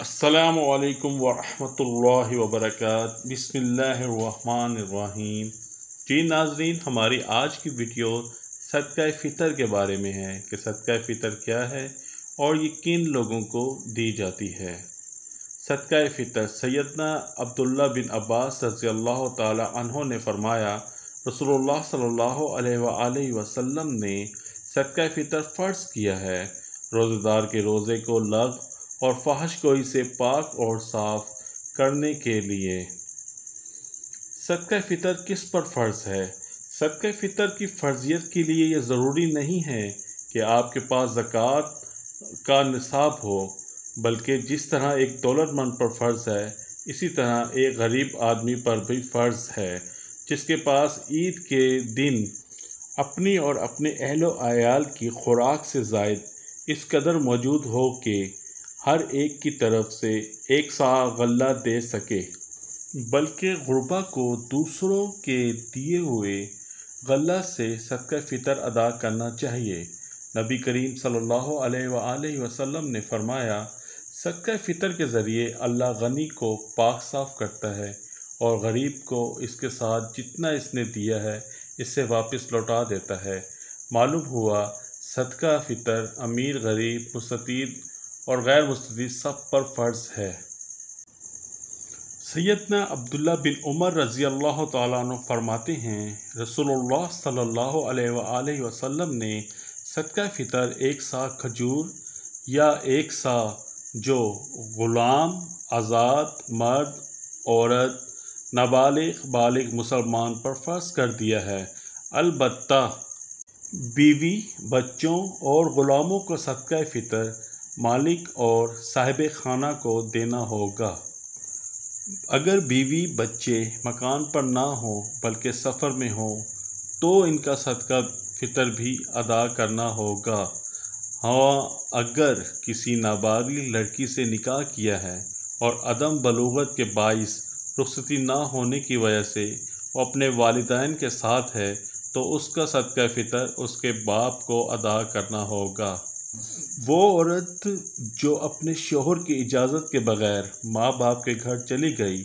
असलकम वरहमल वबरक बसमीम जी नाजरीन, हमारी आज की वीडियो सदका फ़ितर के बारे में है कि सदका फ़ितर क्या है और ये किन लोगों को दी जाती है। सदका फ़ितर सैदना अब्दुल्ला बिन अब्बास रज़ी अल्लाह तहों ने फरमाया, रसूलुल्लाह सल्लल्लाहु अलैहि वसल्लम ने सदका फ़ितर फ़र्ज़ किया है। रोज़ेदार के रोज़े को लग और फहश गोई से पाक और साफ़ करने के लिए। सदका फ़ितर किस पर फ़र्ज़ है? सदका फ़ितर की फ़र्जियत के लिए यह ज़रूरी नहीं है कि आपके पास ज़क़़त का निसाब हो, बल्कि जिस तरह एक दौलतमंद पर फ़र्ज़ है, इसी तरह एक गरीब आदमी पर भी फ़र्ज़ है, जिसके पास ईद के दिन अपनी और अपने अहलो आयाल की खुराक से जायद इस कदर मौजूद हो कि हर एक की तरफ़ से एक सा गल्ला दे सके, बल्कि गुरबा को दूसरों के दिए हुए गल्ला से सदका फ़ितर अदा करना चाहिए। नबी करीम सल्लल्लाहु अलैहि वसल्लम ने फरमाया, सदका फ़ितर के ज़रिए अल्लाह गनी को पाक साफ़ करता है और गरीब को इसके साथ जितना इसने दिया है, इससे वापस लौटा देता है। मालूम हुआ, सदका फ़ितर अमीर, गरीब मुस्तद और गैर मुस्ती सब पर फ़र्ज़ है। सैदना अब्दुल्ला बिन उमर रज़ी अल्लाह तु फरमाते हैं, रसूलुल्लाह सल्लल्लाहु अलैहि वसल्लम ने सदका फ़ितर एक सा खजूर या एक सा जो ग़ुलाम, आज़ाद, मर्द, औरत, नाबालिग, बालिग मुसलमान पर फ़र्ज़ कर दिया है। अलबत् बीवी, बच्चों और ग़ुलामों को सदका फ़ितर मालिक और साहिब खाना को देना होगा। अगर बीवी बच्चे मकान पर ना हो, बल्कि सफ़र में हो तो इनका सदका फ़ितर भी अदा करना होगा। हाँ अगर किसी नाबालिग लड़की से निकाह किया है और अदम बलूगत के बाइस रुखसती ना होने की वजह से वो अपने वालदेन के साथ है तो उसका सदका फ़ितर उसके बाप को अदा करना होगा। वो औरत जो अपने शोहर की इजाज़त के बग़ैर माँ बाप के घर चली गई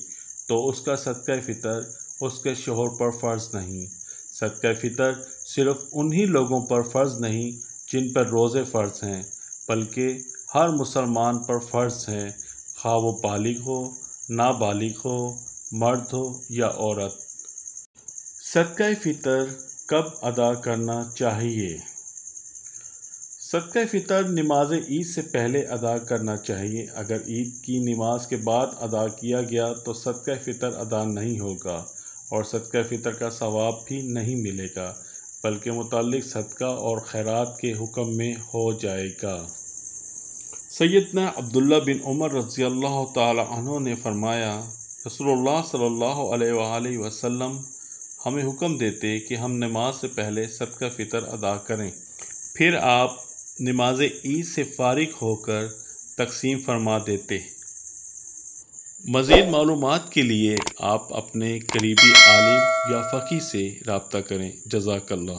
तो उसका सदका फ़ितर उसके शोहर पर फ़र्ज़ नहीं। सदका फ़ितर सिर्फ़ उन्हीं लोगों पर फ़र्ज़ नहीं जिन पर रोज़े फ़र्ज़ हैं, बल्कि हर मुसलमान पर फ़र्ज़ हैं। खा वो बालिग हो, नाबालिग हो, मर्द हो या औरत। सदका फ़ितर कब अदा करना चाहिए? सदक़ फ़ितर नमाज़ ईद से पहले अदा करना चाहिए। अगर ईद की नमाज़ के बाद अदा किया गया तो सदक़ फ़ितर अदा नहीं होगा और सदक़ फ़ितर का सवाब भी नहीं मिलेगा, बल्कि मुतल सदका और खैरात के हुक्म में हो जाएगा। सैदना अब्दुल्ला बिन उमर रज़ी अल्लाह तहों ने फरमाया रसोल्ला सल्ला वसल्लम हमें हुक्म देते कि हम नमाज़ से पहले सदका फ़ितर अदा करें। फिर आप नमाज़ ईद से फारग होकर तकसीम फरमा देते मज़ीद मालूम के लिए आप अपने करीबी आलिम या फ़की से रबता करें। जजाकल्ला